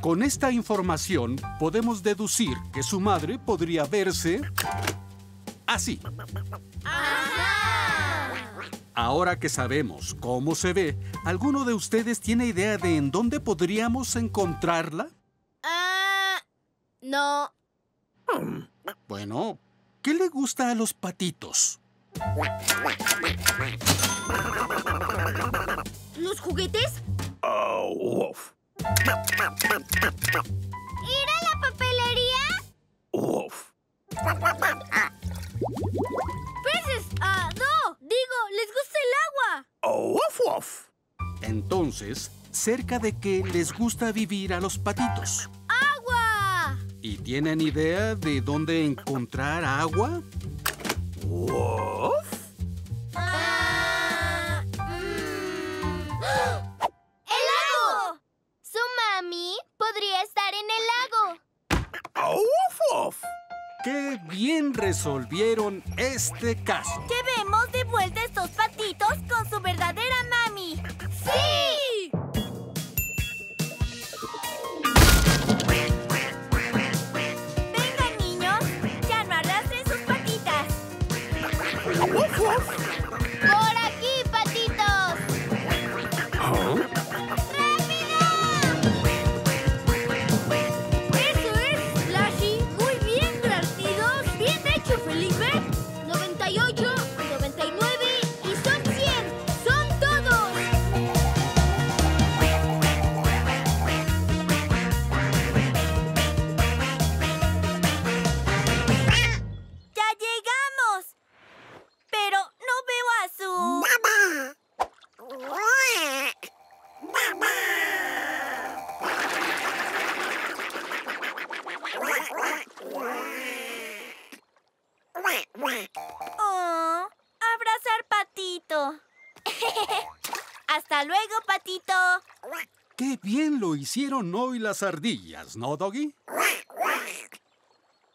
Con esta información podemos deducir que su madre podría verse así. Ahora que sabemos cómo se ve, ¿alguno de ustedes tiene idea de en dónde podríamos encontrarla? Ah, no. Bueno, ¿qué le gusta a los patitos? ¿Los juguetes? ¿Ir a la papelería? ¡Peces! Ah, no. Digo, les gusta el agua. Entonces, ¿cerca de qué les gusta vivir a los patitos? ¡Agua! ¿Y tienen idea de dónde encontrar agua? Ah, ¡Qué bien resolvieron este caso! Llevemos de vuelta a estos patitos con su verdadera mami. ¡Sí! Vengan, niños. Ya no arrastren sus patitas. Hasta luego, patito. ¡Qué bien lo hicieron hoy las ardillas, ¿no, Doggy?